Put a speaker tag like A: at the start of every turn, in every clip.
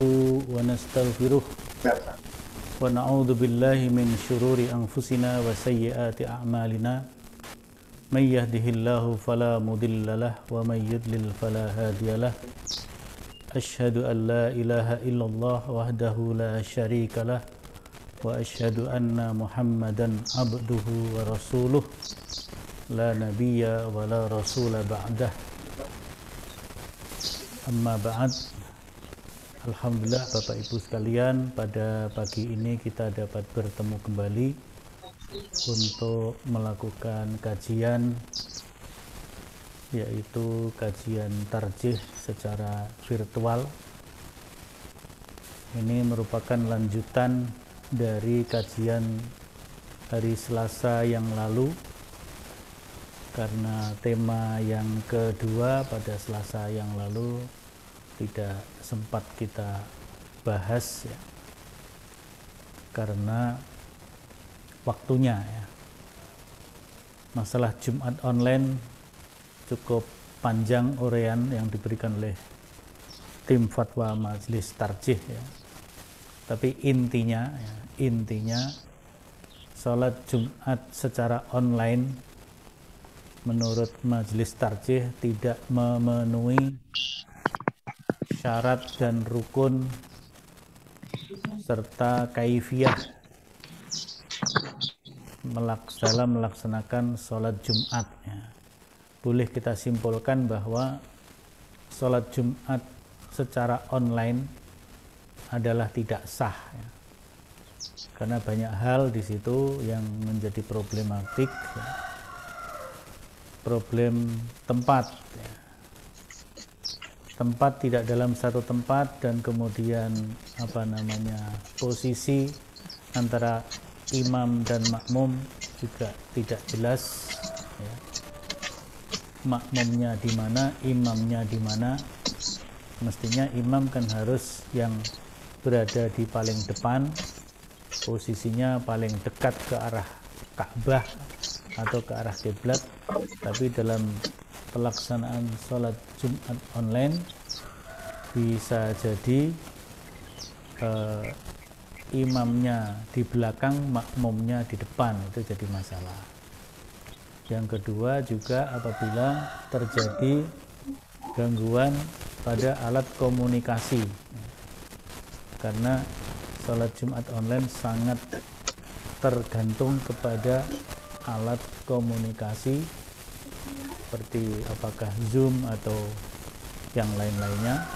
A: ونستغفره ونعوذ بالله من شرور أنفسنا وسيئات أعمالنا من يهده الله فلا مضل له ومن يضلل فلا هادي له أشهد أن لا إله إلا الله وحده لا شريك له وأشهد أن محمدا عبده ورسوله لا نبي ولا رسول بعده أما بعد Alhamdulillah Bapak Ibu sekalian pada pagi ini kita dapat bertemu kembali untuk melakukan kajian yaitu kajian tarjih secara virtual. Ini merupakan lanjutan dari kajian hari Selasa yang lalu karena tema yang kedua pada Selasa yang lalu tidak sempat kita bahas ya. Karena waktunya ya. Masalah Jumat online cukup panjang urean yang diberikan oleh tim fatwa majelis tarjih ya. Tapi intinya ya, intinya sholat Jumat secara online menurut majelis tarjih tidak memenuhi syarat dan rukun serta kaifiah melaks melaksanakan sholat Jumat. Ya. Boleh kita simpulkan bahwa sholat Jumat secara online adalah tidak sah. Ya. Karena banyak hal di situ yang menjadi problematik, ya. problem tempat. Ya tempat tidak dalam satu tempat dan kemudian apa namanya posisi antara imam dan makmum juga tidak jelas ya. makmumnya di mana imamnya di mana mestinya imam kan harus yang berada di paling depan posisinya paling dekat ke arah Ka'bah atau ke arah kiblat tapi dalam pelaksanaan sholat Jumat online bisa jadi uh, imamnya di belakang, makmumnya di depan itu jadi masalah. Yang kedua juga apabila terjadi gangguan pada alat komunikasi karena sholat Jumat online sangat tergantung kepada alat komunikasi seperti apakah Zoom atau yang lain-lainnya.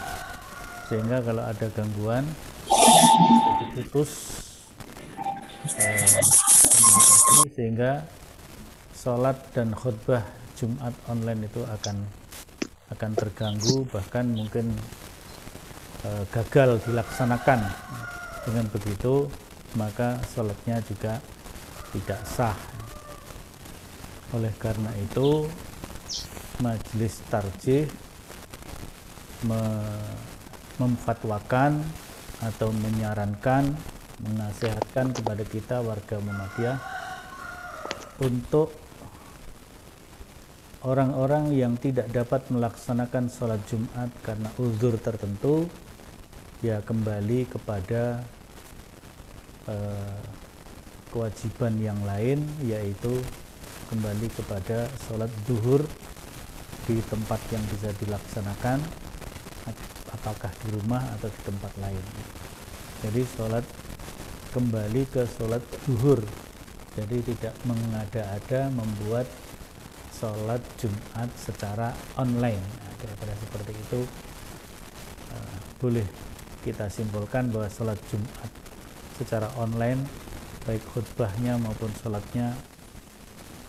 A: Sehingga kalau ada gangguan diputus eh, sehingga sholat dan khutbah Jumat online itu akan akan terganggu bahkan mungkin eh, gagal dilaksanakan. Dengan begitu maka sholatnya juga tidak sah. Oleh karena itu majelis tarjih me memfatwakan atau menyarankan menasihatkan kepada kita warga Muhammadiyah untuk orang-orang yang tidak dapat melaksanakan sholat Jumat karena uzur tertentu ya kembali kepada uh, kewajiban yang lain yaitu kembali kepada sholat duhur di tempat yang bisa dilaksanakan apakah di rumah atau di tempat lain. Jadi sholat kembali ke sholat zuhur jadi tidak mengada-ada membuat sholat Jumat secara online. Nah, kira-kira seperti itu. Uh, boleh kita simpulkan bahwa sholat Jumat secara online baik khutbahnya maupun sholatnya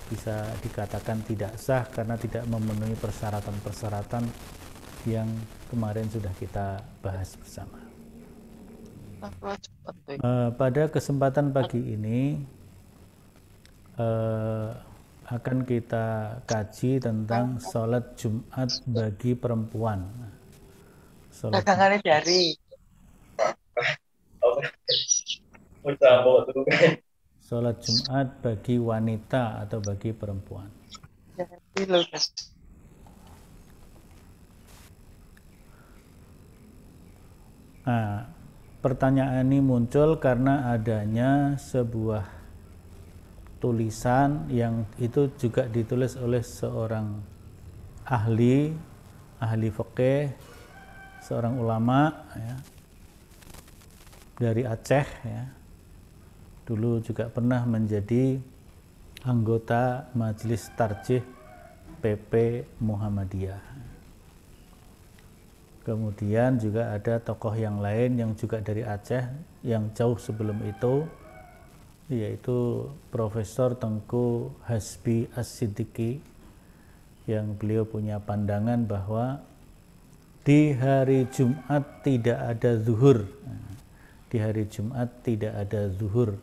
A: bisa dikatakan tidak sah karena tidak memenuhi persyaratan-persyaratan yang kemarin sudah kita bahas bersama. Uh, pada kesempatan pagi ini uh, akan kita kaji tentang sholat Jumat bagi perempuan.
B: Sholat dari
A: sholat Jumat bagi wanita atau bagi perempuan. Nah, pertanyaan ini muncul karena adanya sebuah tulisan yang itu juga ditulis oleh seorang ahli ahli fikih seorang ulama ya, dari Aceh ya dulu juga pernah menjadi anggota Majelis Tarjih PP Muhammadiyah. Kemudian juga ada tokoh yang lain yang juga dari Aceh yang jauh sebelum itu yaitu Profesor Tengku Hasbi As-Siddiqi yang beliau punya pandangan bahwa di hari Jumat tidak ada zuhur. Di hari Jumat tidak ada zuhur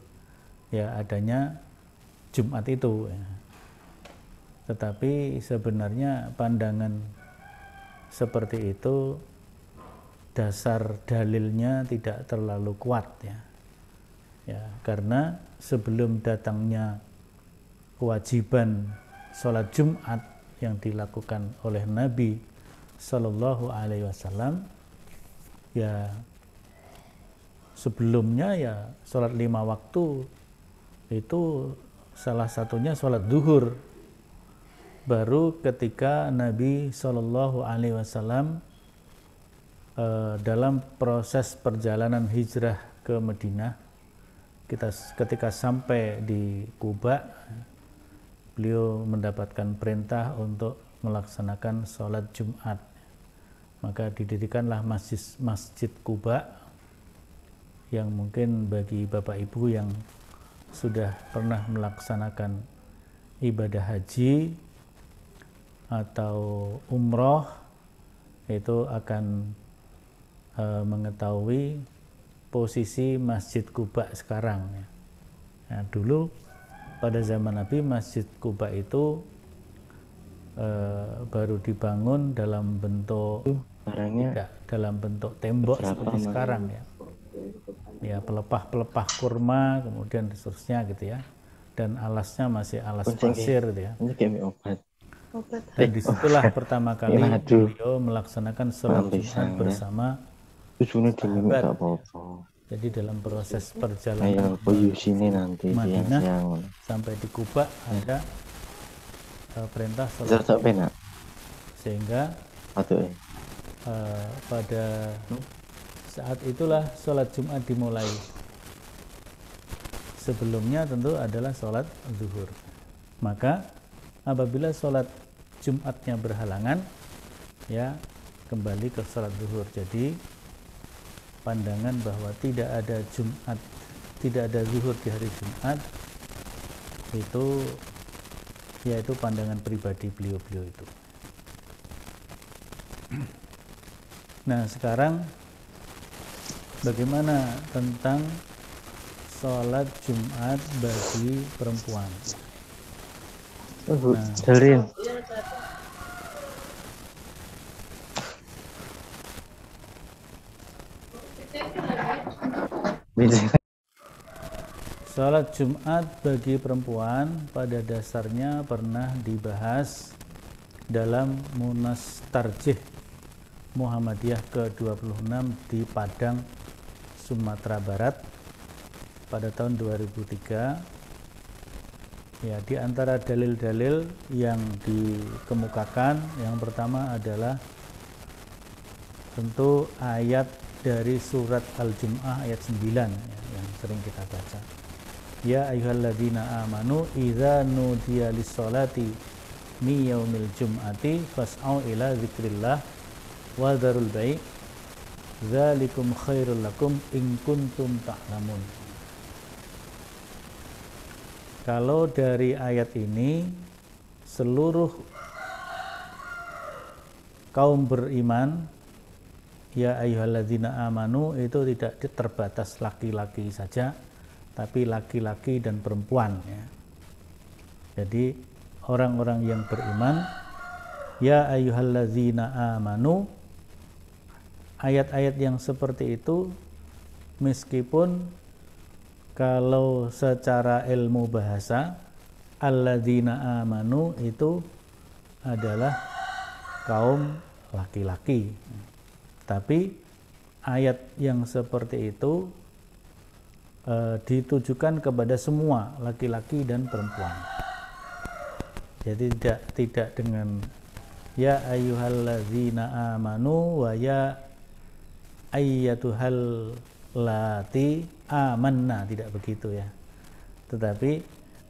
A: ya adanya Jumat itu ya. tetapi sebenarnya pandangan seperti itu dasar dalilnya tidak terlalu kuat ya ya karena sebelum datangnya kewajiban sholat Jumat yang dilakukan oleh Nabi Shallallahu Alaihi Wasallam ya sebelumnya ya sholat lima waktu itu salah satunya sholat duhur. Baru ketika Nabi Shallallahu Alaihi Wasallam eh, dalam proses perjalanan hijrah ke Madinah kita ketika sampai di Kuba beliau mendapatkan perintah untuk melaksanakan sholat Jumat. Maka didirikanlah masjid masjid Kuba yang mungkin bagi bapak ibu yang sudah pernah melaksanakan ibadah haji atau umroh itu akan e, mengetahui posisi Masjid Kuba sekarang. Ya. Nah, dulu pada zaman Nabi Masjid Kuba itu e, baru dibangun dalam bentuk
C: barangnya
A: tidak dalam bentuk tembok seperti sekarang ya ya pelepah-pelepah kurma kemudian seterusnya gitu ya. Dan alasnya masih alas pasir gitu ya.
C: Obat.
A: Dan di situlah pertama kali beliau melaksanakan sholat Jumat ya. bersama
C: sahabat.
A: jadi dalam proses perjalanan
C: sini nanti
A: Madinah siang. sampai di Kuba ada uh, perintah sholat sehingga uh, pada hmm? Saat itulah sholat Jumat dimulai. Sebelumnya tentu adalah sholat zuhur. Maka apabila sholat Jumatnya berhalangan, ya kembali ke sholat zuhur. Jadi pandangan bahwa tidak ada Jumat, tidak ada zuhur di hari Jumat itu yaitu pandangan pribadi beliau-beliau itu. Nah, sekarang Bagaimana tentang sholat Jumat bagi perempuan?
C: Nah, Dalil.
A: Sholat Jumat bagi perempuan pada dasarnya pernah dibahas dalam Munas Tarjih Muhammadiyah ke-26 di Padang Sumatera Barat pada tahun 2003 ya di antara dalil-dalil yang dikemukakan yang pertama adalah tentu ayat dari surat Al-Jum'ah ayat 9 ya, yang sering kita baca. Ya ayyuhalladzina amanu idza nudiya lis-salati mi yaumil jum'ati fas'au ila zikrillah wa dzarul bai' Zalikum khairul lakum in kuntum ta'lamun. Kalau dari ayat ini seluruh kaum beriman ya ayyuhalladzina amanu itu tidak terbatas laki-laki saja tapi laki-laki dan perempuan ya. Jadi orang-orang yang beriman ya ayyuhalladzina amanu ayat-ayat yang seperti itu meskipun kalau secara ilmu bahasa alladzina amanu itu adalah kaum laki-laki. Tapi ayat yang seperti itu e, ditujukan kepada semua laki-laki dan perempuan. Jadi tidak tidak dengan ya ayyuhalladzina amanu wa ya ayyatuhal lati amanna tidak begitu ya. Tetapi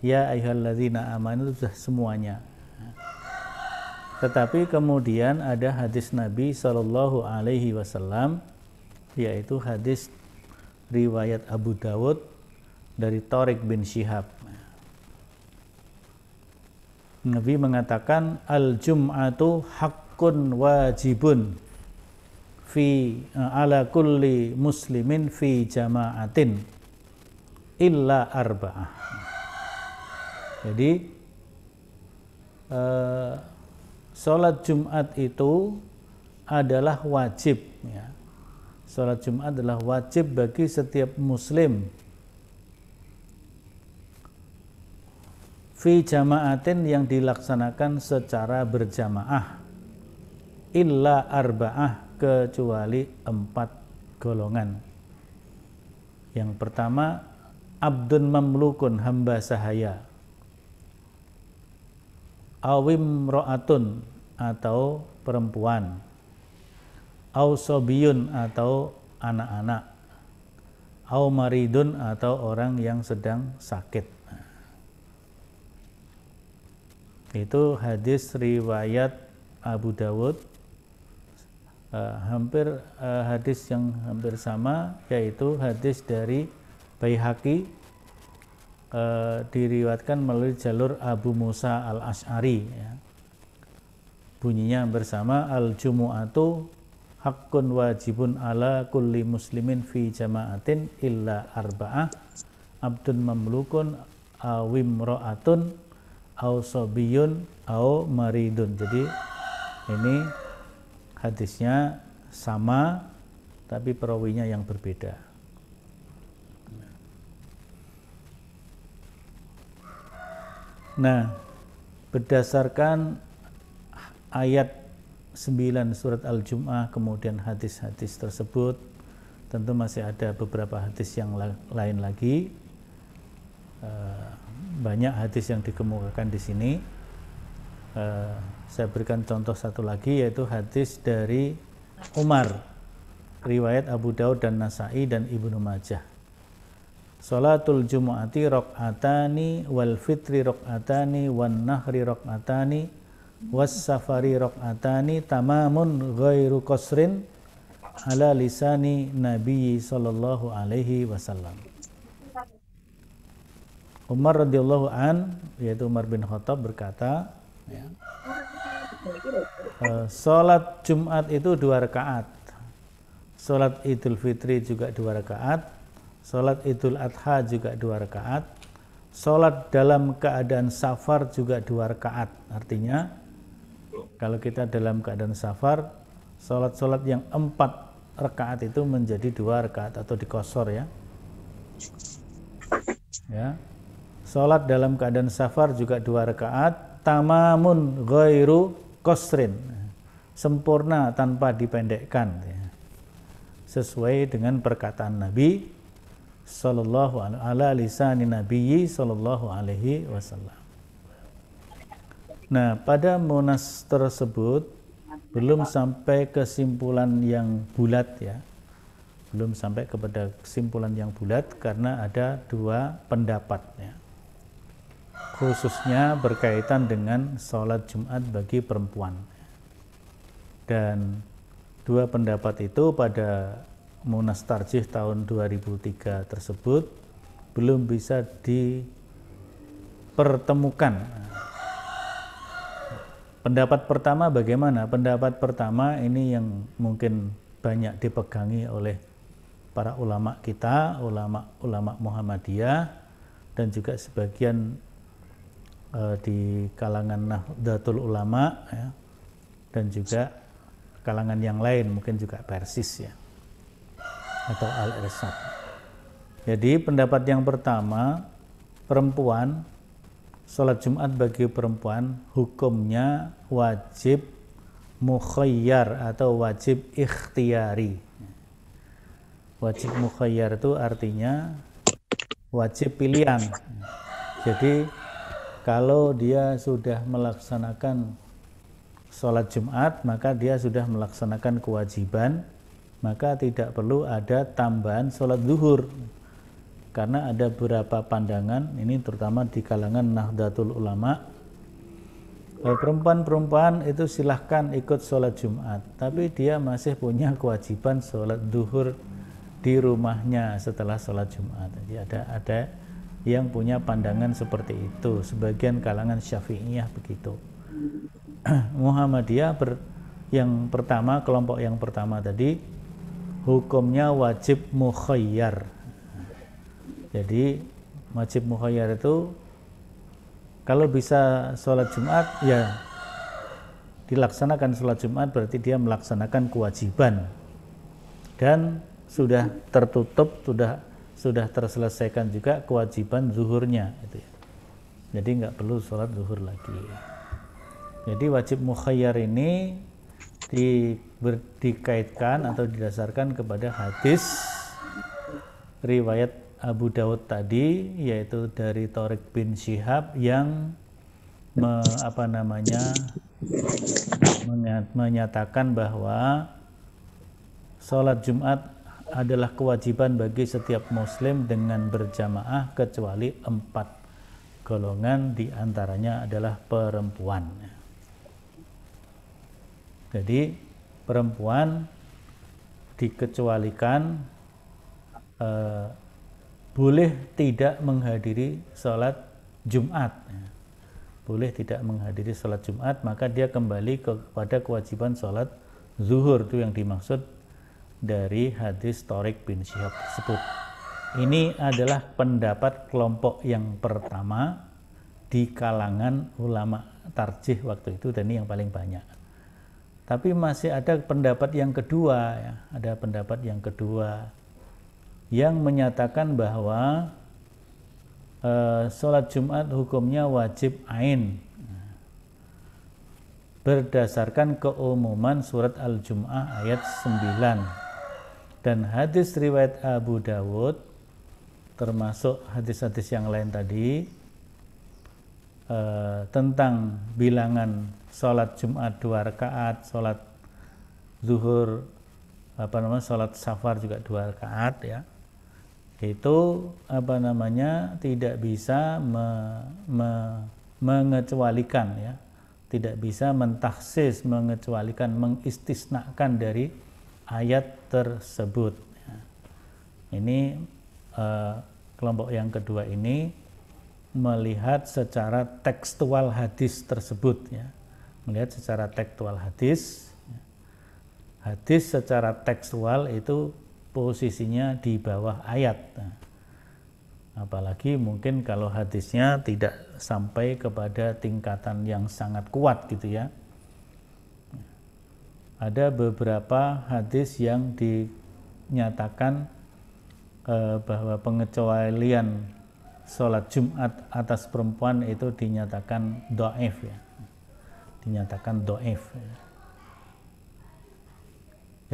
A: ya ayyuhalladzina amanu itu sudah semuanya. Tetapi kemudian ada hadis Nabi Shallallahu Alaihi Wasallam yaitu hadis riwayat Abu Dawud dari Torik bin Shihab. Nabi mengatakan al jum'atu hakun wajibun fi ala kulli muslimin fi jama'atin illa arba'ah. Jadi uh, sholat Jumat itu adalah wajib ya. Sholat Jumat adalah wajib bagi setiap muslim fi jamaatin yang dilaksanakan secara berjamaah illa arba'ah kecuali empat golongan. Yang pertama abdun mamlukun hamba sahaya. Awim ro'atun atau perempuan. Au sobiyun atau anak-anak. Au maridun atau orang yang sedang sakit. Itu hadis riwayat Abu Dawud uh, hampir uh, hadis yang hampir sama yaitu hadis dari Baihaqi uh, diriwatkan melalui jalur Abu Musa al Ashari ya. bunyinya bersama al jumu'atu hakun wajibun ala kulli muslimin fi jama'atin illa arba'ah abdun mamlukun awim ro'atun au sobiyun au maridun jadi ini hadisnya sama tapi perawinya yang berbeda. Nah, berdasarkan ayat 9 surat Al-Jum'ah kemudian hadis-hadis tersebut tentu masih ada beberapa hadis yang lain lagi. Eh, banyak hadis yang dikemukakan di sini. Eh, saya berikan contoh satu lagi yaitu hadis dari Umar riwayat Abu Daud dan Nasai dan Ibnu Majah Salatul Jumu'ati rok'atani wal fitri rok'atani wan nahri rok'atani was safari rok'atani tamamun ghairu qasrin ala lisani Nabi sallallahu alaihi wasallam. Umar radhiyallahu an yaitu Umar bin Khattab berkata ya, uh, Salat Jumat itu dua rakaat Salat Idul Fitri juga dua rakaat Sholat Idul Adha juga dua rakaat. Sholat dalam keadaan safar juga dua rakaat. Artinya kalau kita dalam keadaan safar, sholat-sholat yang empat rakaat itu menjadi dua rakaat atau dikosor ya. Ya. Sholat dalam keadaan safar juga dua rakaat. Tamamun ghairu kosrin. Sempurna tanpa dipendekkan. Ya. Sesuai dengan perkataan Nabi sallallahu ala lisani alaihi wasallam. Nah, pada Monas tersebut belum sampai kesimpulan yang bulat ya. Belum sampai kepada kesimpulan yang bulat karena ada dua pendapat ya. Khususnya berkaitan dengan sholat Jumat bagi perempuan. Dan dua pendapat itu pada Munas Tarjih tahun 2003 tersebut belum bisa dipertemukan. Pendapat pertama bagaimana? Pendapat pertama ini yang mungkin banyak dipegangi oleh para ulama kita, ulama-ulama Muhammadiyah dan juga sebagian uh, di kalangan Nahdlatul Ulama ya, dan juga kalangan yang lain mungkin juga Persis ya atau al-irsad. Jadi pendapat yang pertama, perempuan sholat Jumat bagi perempuan hukumnya wajib mukhayyar atau wajib ikhtiari. wajib mukhayyar itu artinya wajib pilihan jadi kalau dia sudah melaksanakan sholat Jumat maka dia sudah melaksanakan kewajiban maka tidak perlu ada tambahan sholat zuhur. Karena ada beberapa pandangan ini terutama di kalangan Nahdlatul Ulama. Perempuan-perempuan itu silahkan ikut sholat Jumat tapi dia masih punya kewajiban sholat zuhur di rumahnya setelah sholat Jumat. Jadi ada ada yang punya pandangan seperti itu. Sebagian kalangan syafi'iyah begitu. Muhammadiyah ber, yang pertama kelompok yang pertama tadi hukumnya wajib mukhayyar. Jadi wajib mukhayyar itu kalau bisa sholat Jumat ya dilaksanakan sholat Jumat berarti dia melaksanakan kewajiban. Dan sudah tertutup sudah sudah terselesaikan juga kewajiban zuhurnya itu ya. jadi nggak perlu sholat zuhur lagi jadi wajib mukhayyar ini di, ber, dikaitkan atau didasarkan kepada hadis riwayat Abu Dawud tadi yaitu dari Torik bin Syihab yang me, apa namanya menyatakan bahwa sholat Jumat adalah kewajiban bagi setiap muslim dengan berjamaah kecuali empat golongan di antaranya adalah perempuan. Jadi perempuan dikecualikan eh, boleh tidak menghadiri sholat Jumat. Boleh tidak menghadiri sholat Jumat maka dia kembali kepada kewajiban sholat zuhur. Itu yang dimaksud dari hadis Torik bin Syihab tersebut. Ini adalah pendapat kelompok yang pertama di kalangan ulama tarjih waktu itu dan ini yang paling banyak. Tapi masih ada pendapat yang kedua ya, ada pendapat yang kedua yang menyatakan bahwa uh, sholat Jumat hukumnya wajib ain berdasarkan keumuman surat Al-Jum'ah ayat 9 dan hadis riwayat Abu Dawud termasuk hadis-hadis yang lain tadi eh, tentang bilangan sholat Jumat dua rakaat, sholat zuhur apa namanya sholat safar juga dua rakaat ya. Itu apa namanya tidak bisa me, me, mengecualikan ya. Tidak bisa mentaksis mengecualikan mengistisnakan dari ayat tersebut. Ini uh, kelompok yang kedua ini melihat secara tekstual hadis tersebut, ya. melihat secara tekstual hadis. Ya. Hadis secara tekstual itu posisinya di bawah ayat. Apalagi mungkin kalau hadisnya tidak sampai kepada tingkatan yang sangat kuat gitu ya ada beberapa hadis yang dinyatakan eh, bahwa pengecualian sholat Jumat atas perempuan itu dinyatakan doif ya dinyatakan doif ya.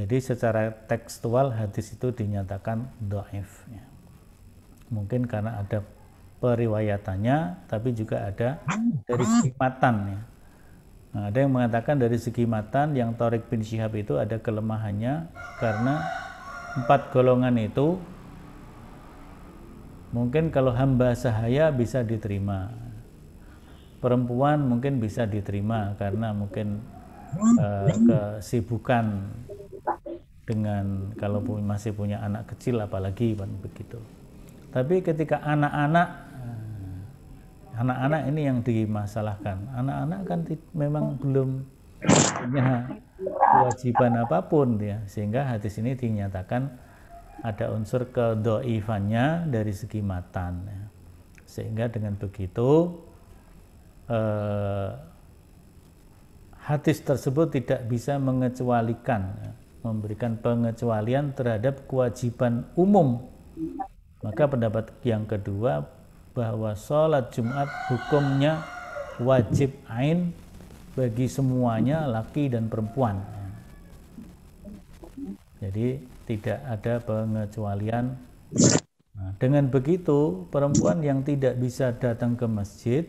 A: jadi secara tekstual hadis itu dinyatakan doif ya. mungkin karena ada periwayatannya tapi juga ada dari sifatan ya Nah, ada yang mengatakan dari segi matan yang Torik bin Syihab itu ada kelemahannya karena empat golongan itu mungkin kalau hamba sahaya bisa diterima. Perempuan mungkin bisa diterima karena mungkin uh, kesibukan dengan kalau masih punya anak kecil apalagi begitu. Tapi ketika anak-anak anak-anak ini yang dimasalahkan. Anak-anak kan memang belum punya kewajiban apa pun ya, sehingga hadis ini dinyatakan ada unsur kedoifannya dari segi matan. Ya. Sehingga dengan begitu eh, hadis tersebut tidak bisa mengecualikan, ya, memberikan pengecualian terhadap kewajiban umum. Maka pendapat yang kedua bahwa sholat Jumat hukumnya wajib ain bagi semuanya laki dan perempuan. Jadi tidak ada pengecualian. Nah, dengan begitu, perempuan yang tidak bisa datang ke masjid,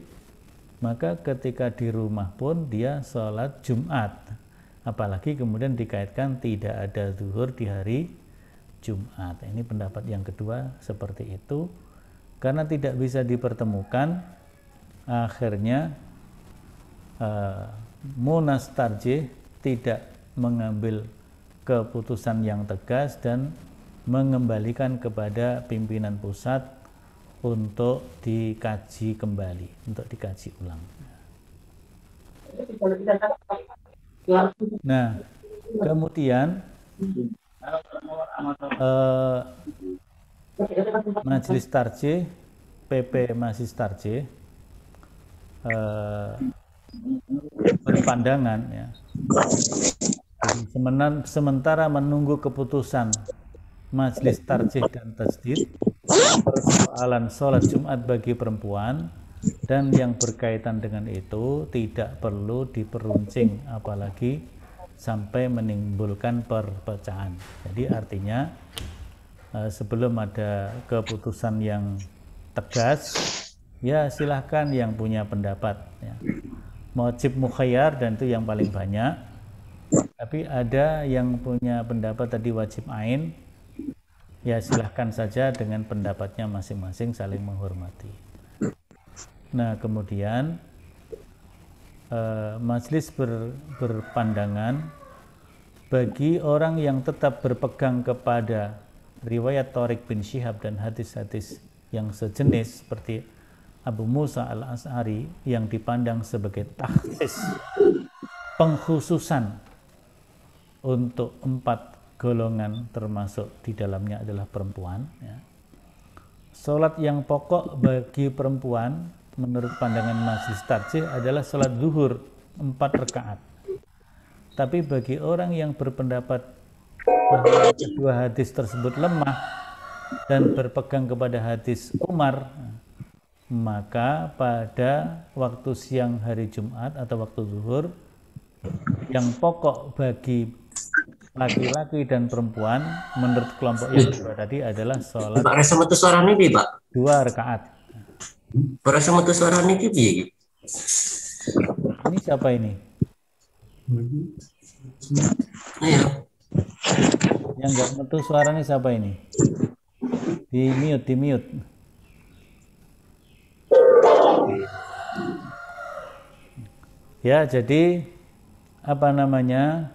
A: maka ketika di rumah pun dia sholat Jumat. Apalagi kemudian dikaitkan tidak ada zuhur di hari Jumat. Ini pendapat yang kedua seperti itu. Karena tidak bisa dipertemukan, akhirnya uh, Munas Tarjih tidak mengambil keputusan yang tegas dan mengembalikan kepada pimpinan pusat untuk dikaji kembali, untuk dikaji ulang. Nah, kemudian eh, Majelis Tarjih, PP Majelis Tarjih eh, berpandangan ya sementara menunggu keputusan Majelis Tarjih dan Tasdid persoalan sholat Jumat bagi perempuan dan yang berkaitan dengan itu tidak perlu diperuncing apalagi sampai menimbulkan perpecahan. Jadi artinya sebelum ada keputusan yang tegas ya silahkan yang punya pendapat ya. Mojib mukhayyar dan itu yang paling banyak tapi ada yang punya pendapat tadi wajib ain, ya silahkan saja dengan pendapatnya masing-masing saling menghormati. Nah kemudian eh, majelis ber, berpandangan bagi orang yang tetap berpegang kepada riwayat Torik bin Syihab dan hadis-hadis yang sejenis seperti Abu Musa al-As'ari yang dipandang sebagai tahsis pengkhususan untuk empat golongan termasuk di dalamnya adalah perempuan. Ya. Sholat yang pokok bagi perempuan menurut pandangan Majelis Tarjih adalah sholat zuhur empat rakaat. Tapi bagi orang yang berpendapat bahwa kedua hadis tersebut lemah dan berpegang kepada hadis Umar, maka pada waktu siang hari Jumat atau waktu zuhur yang pokok bagi laki-laki dan perempuan menurut kelompok yang kedua tadi adalah sholat
D: Pak rasa metu suara niki Pak?
A: dua rakaat.
D: Pak rasa metu suara piye
A: ini siapa ini?
D: Ayo.
A: Yang nggak metu suara ini siapa ini? Di mute di mute. Ya jadi apa namanya?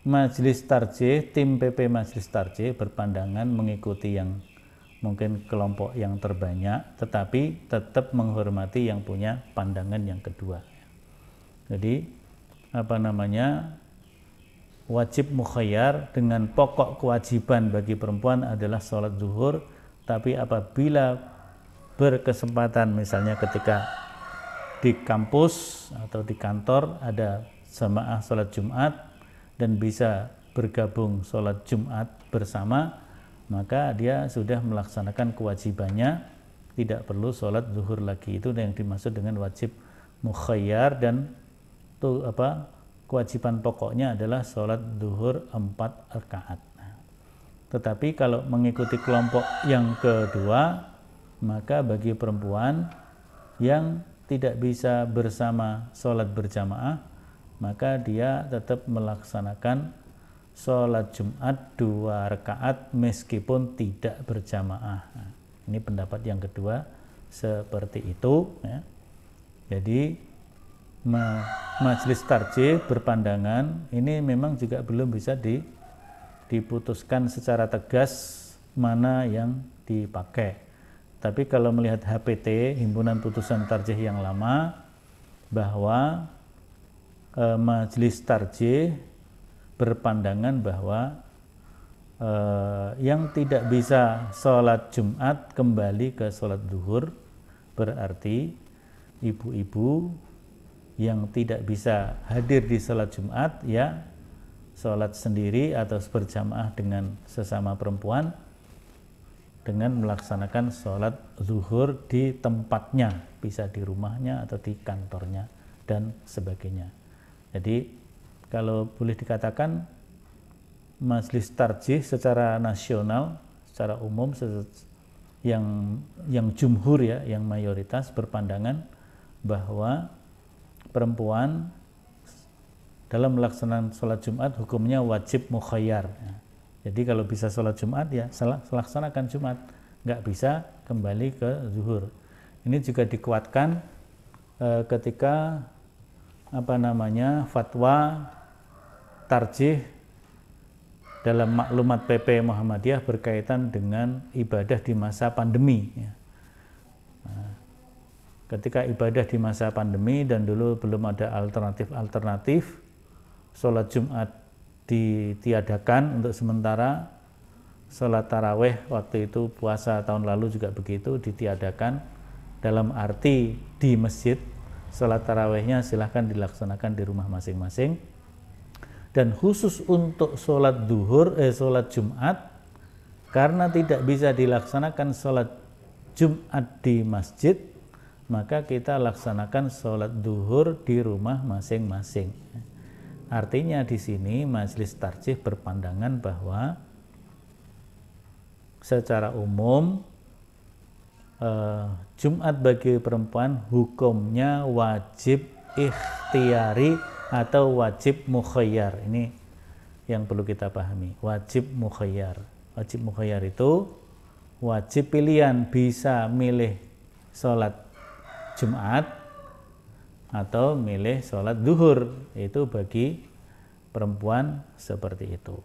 A: Majelis Tarjih, tim PP Majelis Tarjih berpandangan mengikuti yang mungkin kelompok yang terbanyak, tetapi tetap menghormati yang punya pandangan yang kedua. Jadi apa namanya wajib mukhayyar dengan pokok kewajiban bagi perempuan adalah sholat zuhur, tapi apabila berkesempatan misalnya ketika di kampus atau di kantor ada jamaah sholat Jumat dan bisa bergabung sholat Jumat bersama, maka dia sudah melaksanakan kewajibannya, tidak perlu sholat zuhur lagi. Itu yang dimaksud dengan wajib mukhayyar dan itu apa kewajiban pokoknya adalah sholat zuhur empat rakaat. Tetapi kalau mengikuti kelompok yang kedua, maka bagi perempuan yang tidak bisa bersama sholat berjamaah, maka dia tetap melaksanakan sholat Jumat dua rakaat meskipun tidak berjamaah. Ini pendapat yang kedua seperti itu. Ya. Jadi ma majelis tarjih berpandangan ini memang juga belum bisa di, diputuskan secara tegas mana yang dipakai. Tapi kalau melihat HPT, Himpunan Putusan Tarjih yang lama, bahwa e, majelis tarjih berpandangan bahwa e, yang tidak bisa sholat Jumat kembali ke sholat duhur berarti ibu-ibu yang tidak bisa hadir di sholat Jumat ya sholat sendiri atau berjamaah dengan sesama perempuan dengan melaksanakan sholat zuhur di tempatnya bisa di rumahnya atau di kantornya dan sebagainya. Jadi kalau boleh dikatakan majelis tarjih secara nasional, secara umum yang yang jumhur ya, yang mayoritas berpandangan bahwa perempuan dalam melaksanakan sholat Jumat hukumnya wajib mukhayyar. Ya. Jadi kalau bisa sholat Jumat ya laksanakan Jumat, nggak bisa kembali ke zuhur. Ini juga dikuatkan e, ketika apa namanya fatwa tarjih dalam maklumat PP Muhammadiyah berkaitan dengan ibadah di masa pandemi. Ya. Ketika ibadah di masa pandemi dan dulu belum ada alternatif-alternatif, sholat Jumat ditiadakan untuk sementara, sholat taraweh waktu itu puasa tahun lalu juga begitu ditiadakan. Dalam arti di masjid, sholat tarawehnya silahkan dilaksanakan di rumah masing-masing. Dan khusus untuk sholat duhur, eh, sholat Jumat, karena tidak bisa dilaksanakan sholat Jumat di masjid, maka kita laksanakan sholat duhur di rumah masing-masing. Artinya di sini majelis tarjih berpandangan bahwa secara umum eh, Jumat bagi perempuan hukumnya wajib ikhtiari atau wajib mukhayyar. Ini yang perlu kita pahami. Wajib mukhayyar. Wajib mukhayyar itu wajib pilihan bisa milih sholat Jumat atau milih sholat duhur itu bagi perempuan seperti itu.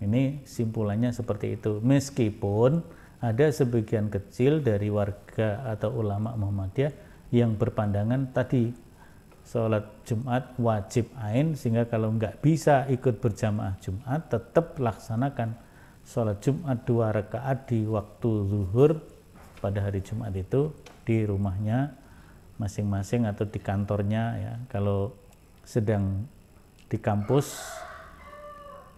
A: Ini simpulannya seperti itu. Meskipun ada sebagian kecil dari warga atau ulama Muhammadiyah yang berpandangan tadi sholat Jumat wajib ain sehingga kalau nggak bisa ikut berjamaah Jumat tetap laksanakan sholat Jumat dua rakaat di waktu zuhur pada hari Jumat itu di rumahnya masing-masing atau di kantornya ya. Kalau sedang di kampus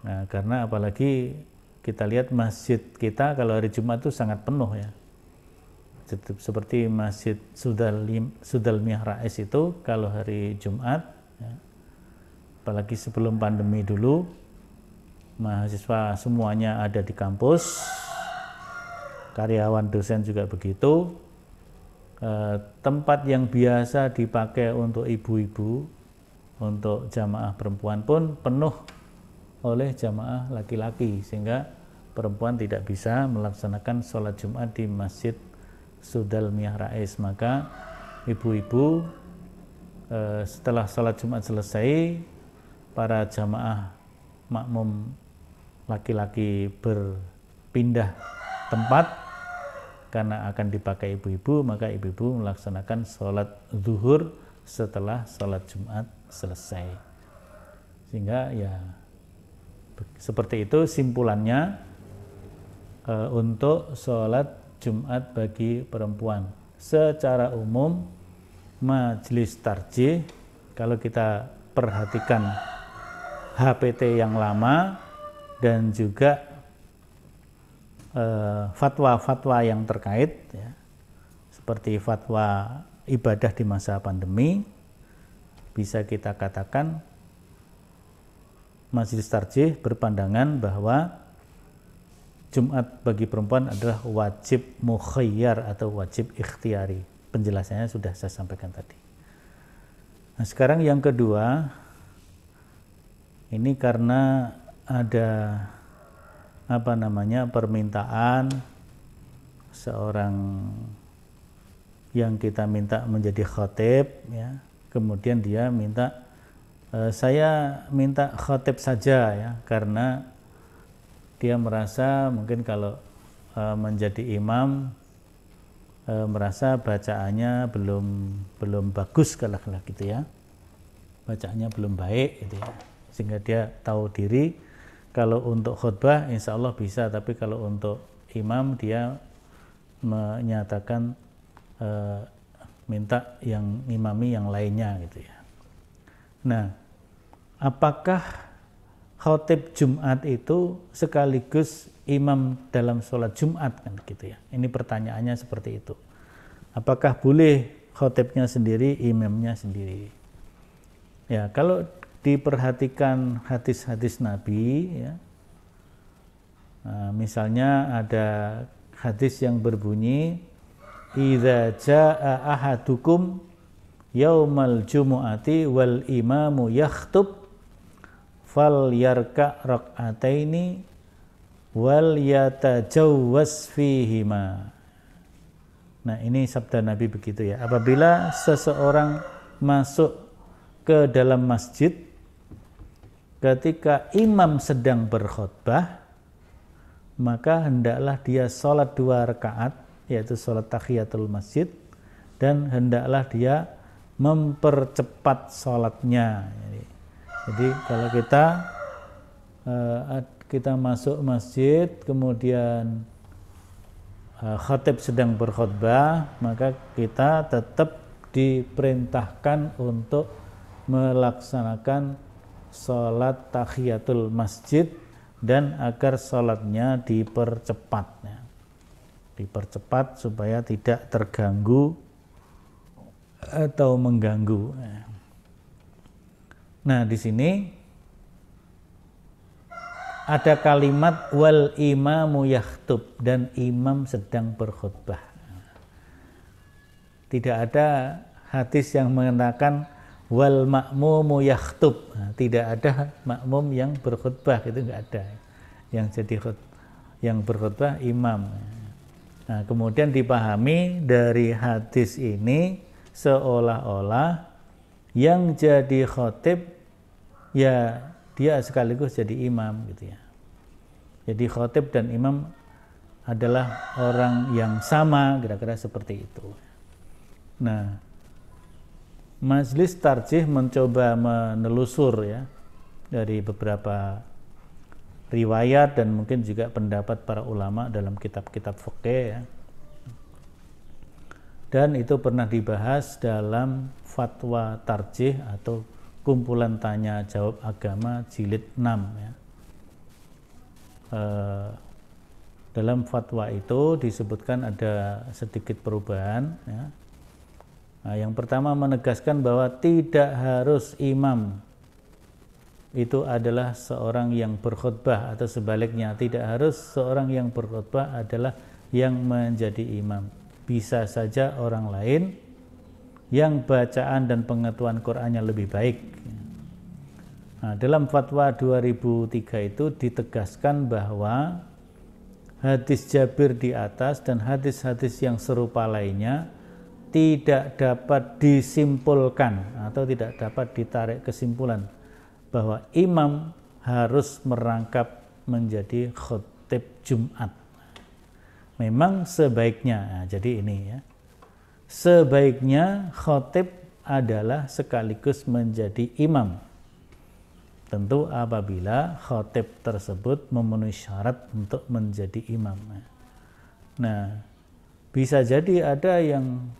A: nah karena apalagi kita lihat masjid kita kalau hari Jumat itu sangat penuh ya. Seperti Masjid Sudal, itu kalau hari Jumat ya, apalagi sebelum pandemi dulu mahasiswa semuanya ada di kampus karyawan dosen juga begitu. E, tempat yang biasa dipakai untuk ibu-ibu untuk jamaah perempuan pun penuh oleh jamaah laki-laki sehingga perempuan tidak bisa melaksanakan sholat Jumat di masjid Sudal Miyah Rais. Maka ibu-ibu eh, setelah sholat Jumat selesai para jamaah makmum laki-laki berpindah tempat karena akan dipakai ibu-ibu maka ibu-ibu melaksanakan sholat zuhur setelah sholat Jumat selesai sehingga ya seperti itu simpulannya e, untuk sholat Jumat bagi perempuan. Secara umum majelis tarjih kalau kita perhatikan HPT yang lama dan juga eh, fatwa-fatwa yang terkait ya, seperti fatwa ibadah di masa pandemi bisa kita katakan majelis tarjih berpandangan bahwa Jumat bagi perempuan adalah wajib mukhayyar atau wajib ikhtiari. Penjelasannya sudah saya sampaikan tadi. Nah, sekarang yang kedua, ini karena ada apa namanya permintaan seorang yang kita minta menjadi khotib ya. Kemudian dia minta e, saya minta khotib saja ya karena dia merasa mungkin kalau uh, menjadi imam uh, merasa bacaannya belum belum bagus kalau gitu ya. Bacaannya belum baik gitu ya. Sehingga dia tahu diri kalau untuk khutbah insya Allah bisa tapi kalau untuk imam dia menyatakan uh, minta yang imami yang lainnya gitu ya nah apakah khotib Jumat itu sekaligus imam dalam sholat Jumat kan gitu ya. Ini pertanyaannya seperti itu. Apakah boleh khotibnya sendiri, imamnya sendiri? Ya, kalau diperhatikan hadis-hadis Nabi ya. Nah, misalnya ada hadis yang berbunyi idza jaa ahadukum yaumal jumu'ati wal imamu yakhtub fal yarka rak'ataini wal yatajawwas fihima Nah, ini sabda Nabi begitu ya. Apabila seseorang masuk ke dalam masjid ketika imam sedang berkhutbah, maka hendaklah dia sholat dua rakaat, yaitu sholat tahiyatul masjid, dan hendaklah dia mempercepat sholatnya. Jadi, kalau kita uh, kita masuk masjid, kemudian uh, khatib sedang berkhutbah, maka kita tetap diperintahkan untuk melaksanakan sholat tahiyatul masjid dan agar sholatnya dipercepat ya. dipercepat supaya tidak terganggu atau mengganggu ya. nah di sini ada kalimat wal imamu yahtub dan imam sedang berkhutbah. Tidak ada hadis yang mengatakan wal makmumu yahtub. Nah, tidak ada makmum yang berkhutbah itu enggak ada. Yang jadi khut, yang berkhutbah imam. Nah, kemudian dipahami dari hadis ini seolah-olah yang jadi khotib ya dia sekaligus jadi imam gitu ya. Jadi khotib dan imam adalah orang yang sama kira-kira seperti itu. Nah, Majlis Tarjih mencoba menelusur ya dari beberapa riwayat dan mungkin juga pendapat para ulama dalam kitab-kitab fikih ya. Dan itu pernah dibahas dalam fatwa tarjih atau kumpulan tanya jawab agama jilid 6 ya. E, dalam fatwa itu disebutkan ada sedikit perubahan ya. Nah, yang pertama menegaskan bahwa tidak harus imam itu adalah seorang yang berkhutbah atau sebaliknya tidak harus seorang yang berkhutbah adalah yang menjadi imam. Bisa saja orang lain yang bacaan dan pengetahuan Qur'annya lebih baik. Nah, dalam fatwa 2003 itu ditegaskan bahwa hadis Jabir di atas dan hadis-hadis yang serupa lainnya tidak dapat disimpulkan atau tidak dapat ditarik kesimpulan bahwa imam harus merangkap menjadi khotib Jumat. Memang sebaiknya, nah, jadi ini ya, sebaiknya khotib adalah sekaligus menjadi imam. Tentu apabila khotib tersebut memenuhi syarat untuk menjadi imam. Nah, bisa jadi ada yang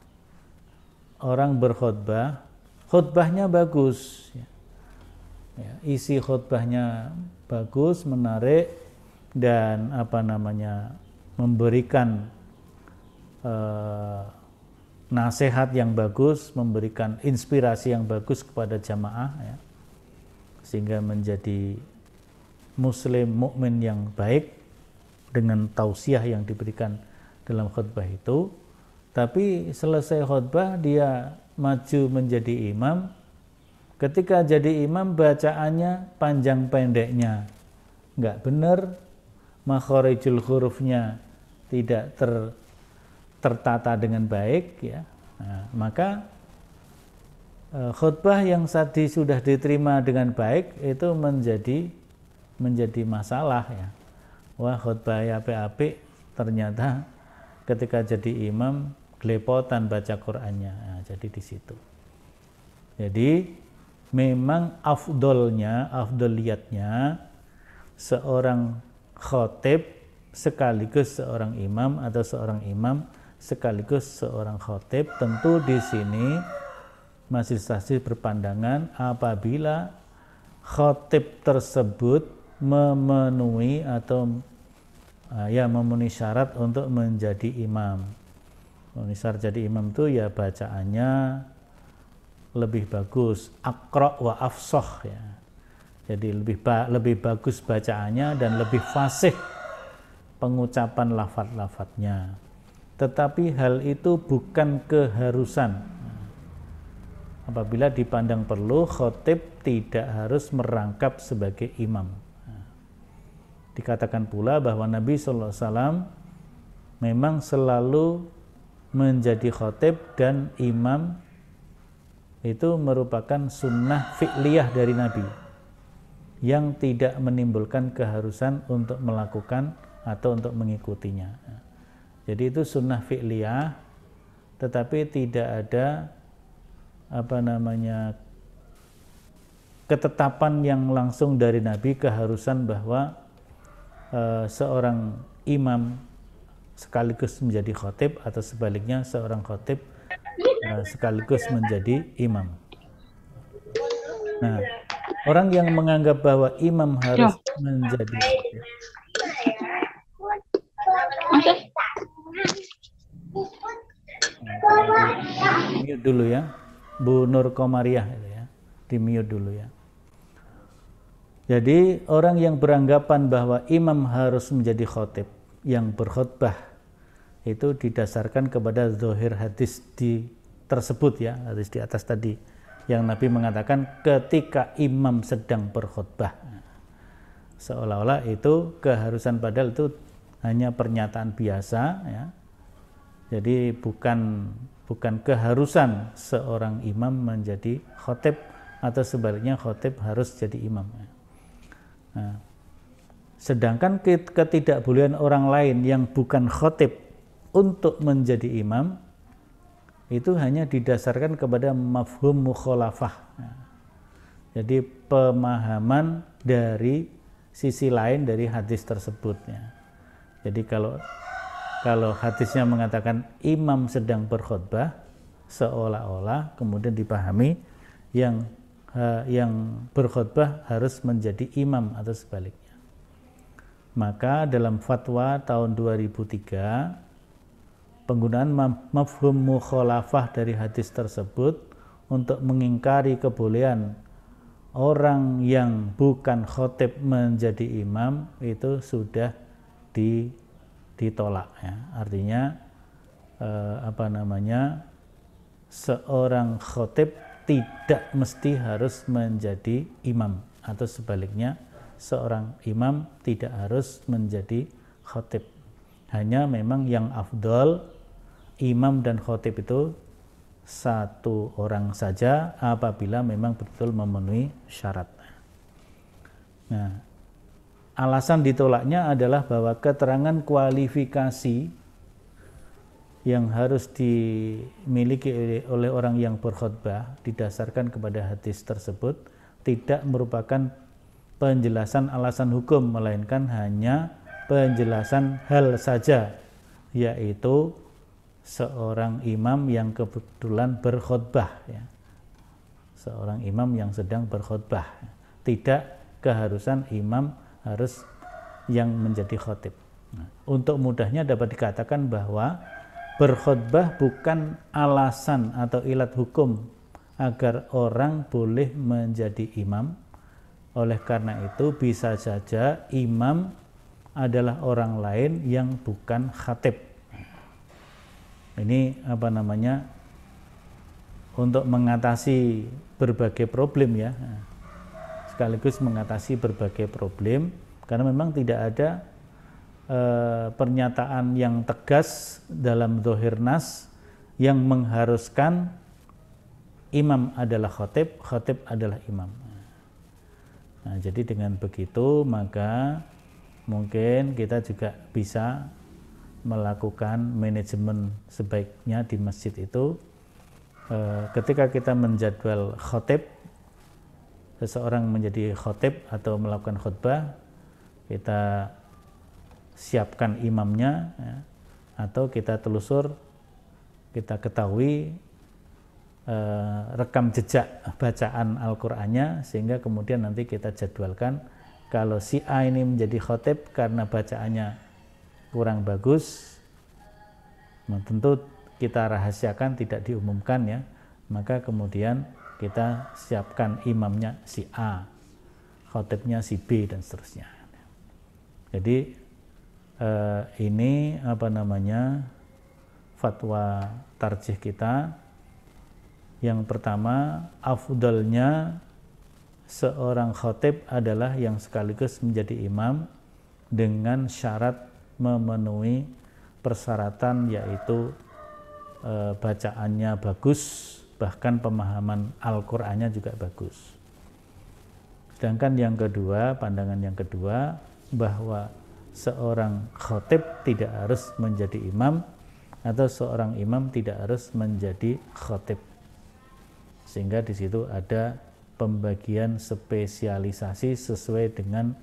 A: orang berkhutbah, khutbahnya bagus. Ya. Isi khutbahnya bagus, menarik, dan apa namanya memberikan uh, nasihat yang bagus, memberikan inspirasi yang bagus kepada jamaah ya. Sehingga menjadi muslim mukmin yang baik dengan tausiah yang diberikan dalam khutbah itu. Tapi selesai khutbah dia maju menjadi imam. Ketika jadi imam bacaannya panjang pendeknya. Nggak benar, makhorijul hurufnya tidak ter tertata dengan baik ya. Nah, maka e, khutbah yang tadi sudah diterima dengan baik itu menjadi menjadi masalah ya. Wah khutbah ya api ternyata ketika jadi imam gelepotan baca Qur'annya nah, jadi di situ jadi memang afdolnya afdoliyatnya seorang khotib sekaligus seorang imam atau seorang imam sekaligus seorang khotib tentu di sini masih saksi berpandangan apabila khotib tersebut memenuhi atau ya memenuhi syarat untuk menjadi imam. Syarat jadi imam itu ya bacaannya lebih bagus. Akro wa afsoh ya. Jadi lebih ba lebih bagus bacaannya dan lebih fasih pengucapan lafat-lafatnya tetapi hal itu bukan keharusan. Apabila dipandang perlu khotib tidak harus merangkap sebagai imam. Dikatakan pula bahwa Nabi SAW memang selalu menjadi khotib dan imam itu merupakan sunnah fi'liyah dari Nabi yang tidak menimbulkan keharusan untuk melakukan atau untuk mengikutinya. Jadi itu sunnah fi'liyah tetapi tidak ada apa namanya ketetapan yang langsung dari Nabi keharusan bahwa e, seorang imam sekaligus menjadi khotib atau sebaliknya seorang khotib uh, sekaligus menjadi imam. Nah, orang yang menganggap bahwa imam harus menjadi mute dulu ya, Bu Nur Komariah itu ya, di mute dulu ya. Jadi orang yang beranggapan bahwa imam harus menjadi khotib yang berkhutbah itu didasarkan kepada zohir hadis di tersebut ya hadis di atas tadi yang Nabi mengatakan ketika imam sedang berkhutbah seolah-olah itu keharusan padahal itu hanya pernyataan biasa ya. Jadi bukan bukan keharusan seorang imam menjadi khotib atau sebaliknya khotib harus jadi imam nah, sedangkan ketidakbolehan orang lain yang bukan khotib untuk menjadi imam itu hanya didasarkan kepada mafhum mukhalafah. Jadi pemahaman dari sisi lain dari hadis tersebut. Jadi kalau kalau hadisnya mengatakan imam sedang berkhutbah seolah-olah kemudian dipahami yang yang berkhutbah harus menjadi imam atau sebaliknya. Maka dalam fatwa tahun 2003 penggunaan mafhum mukhalafah dari hadis tersebut untuk mengingkari kebolehan orang yang bukan khotib menjadi imam itu sudah di, ditolak ya. Artinya eh, apa namanya? seorang khotib tidak mesti harus menjadi imam atau sebaliknya seorang imam tidak harus menjadi khotib hanya memang yang afdol imam dan khotib itu satu orang saja apabila memang betul memenuhi syarat. Nah, alasan ditolaknya adalah bahwa keterangan kualifikasi yang harus dimiliki oleh orang yang berkhutbah didasarkan kepada hadis tersebut tidak merupakan penjelasan alasan hukum melainkan hanya penjelasan hal saja yaitu seorang imam yang kebetulan berkhutbah ya. seorang imam yang sedang berkhutbah. Tidak keharusan imam harus yang menjadi khotib nah, untuk mudahnya dapat dikatakan bahwa berkhutbah bukan alasan atau ilat hukum agar orang boleh menjadi imam oleh karena itu bisa saja imam adalah orang lain yang bukan khatib. Ini apa namanya? Untuk mengatasi berbagai problem ya. Sekaligus mengatasi berbagai problem karena memang tidak ada e, pernyataan yang tegas dalam dohir nas yang mengharuskan imam adalah khotib, khotib adalah imam. Nah, jadi dengan begitu maka mungkin kita juga bisa melakukan manajemen sebaiknya di masjid itu. E, ketika kita menjadwal khotib seseorang menjadi khotib atau melakukan khutbah kita siapkan imamnya ya, atau kita telusur kita ketahui rekam jejak bacaan Al-Qur'annya sehingga kemudian nanti kita jadwalkan kalau si A ini menjadi khotib karena bacaannya kurang bagus nah, tentu kita rahasiakan tidak diumumkan ya. Maka kemudian kita siapkan imamnya si A khotibnya si B dan seterusnya. Jadi eh, ini apa namanya fatwa tarjih kita yang pertama afdalnya seorang khotib adalah yang sekaligus menjadi imam dengan syarat memenuhi persyaratan yaitu e, bacaannya bagus bahkan pemahaman Al-Qur'annya juga bagus. Sedangkan yang kedua, pandangan yang kedua bahwa seorang khotib tidak harus menjadi imam atau seorang imam tidak harus menjadi khotib. Sehingga di situ ada pembagian spesialisasi sesuai dengan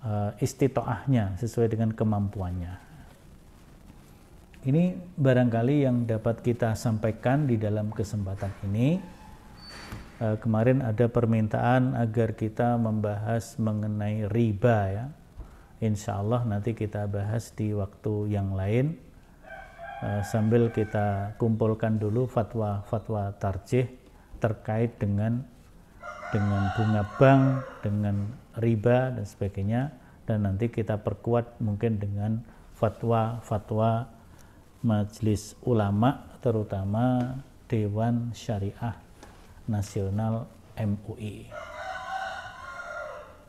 A: uh, istitoahnya, sesuai dengan kemampuannya. Ini barangkali yang dapat kita sampaikan di dalam kesempatan ini. Uh, kemarin ada permintaan agar kita membahas mengenai riba ya. Insya Allah nanti kita bahas di waktu yang lain sambil kita kumpulkan dulu fatwa-fatwa tarjih terkait dengan dengan bunga bank, dengan riba dan sebagainya dan nanti kita perkuat mungkin dengan fatwa-fatwa majelis ulama terutama Dewan Syariah Nasional MUI.